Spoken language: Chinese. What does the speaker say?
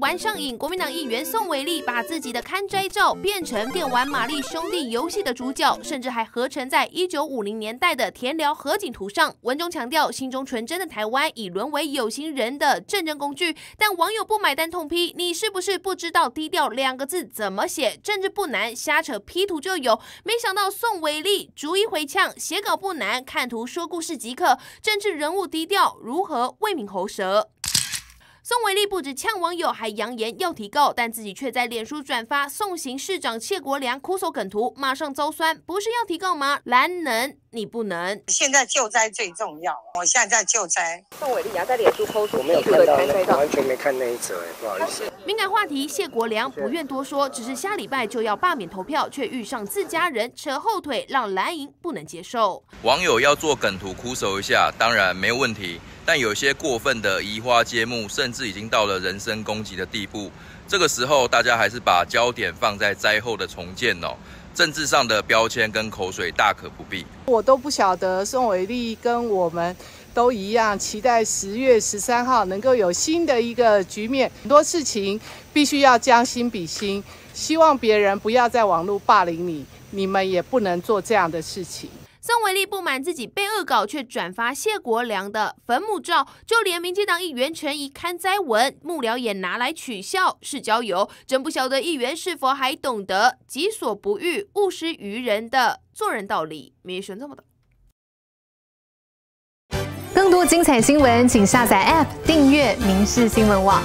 玩上瘾，国民党议员宋伟立把自己的刊摘照变成电玩《玛丽兄弟》游戏的主角，甚至还合成在一九五零年代的田寮河景图上。文中强调，心中纯真的台湾已沦为有心人的政治工具。但网友不买单，痛批你是不是不知道“低调”两个字怎么写？政治不难，瞎扯 P 图就有。没想到宋伟立逐一回呛，写稿不难，看图说故事即可。政治人物低调，如何为民喉舌？宋伟立不止呛网友，还扬言要提告，但自己却在脸书转发宋行市长谢国良哭诉梗图，马上遭酸。不是要提告吗？蓝能你不能。现在救灾最重要，我现在在救灾。宋伟立也在脸书抛出，我没有看到，完全没看那一则，不好意思。敏感话题，谢国良不愿多说，只是下礼拜就要罢免投票，却遇上自家人扯后腿，让蓝营不能接受。网友要做梗图哭手一下，当然没有问题。但有些过分的移花接木，甚至已经到了人身攻击的地步。这个时候，大家还是把焦点放在灾后的重建哦。政治上的标签跟口水大可不必。我都不晓得宋伟立跟我们都一样，期待十月十三号能够有新的一个局面。很多事情必须要将心比心，希望别人不要在网络霸凌你，你们也不能做这样的事情。宋伟立不满自己被恶搞，却转发谢国良的坟墓照，就连民进党议员陈怡刊灾文，幕僚也拿来取笑是交友，真不晓得议员是否还懂得己所不欲，勿施于人的做人道理。没选这么的。更多精彩新闻，请下载 App 订阅《民事新闻网》。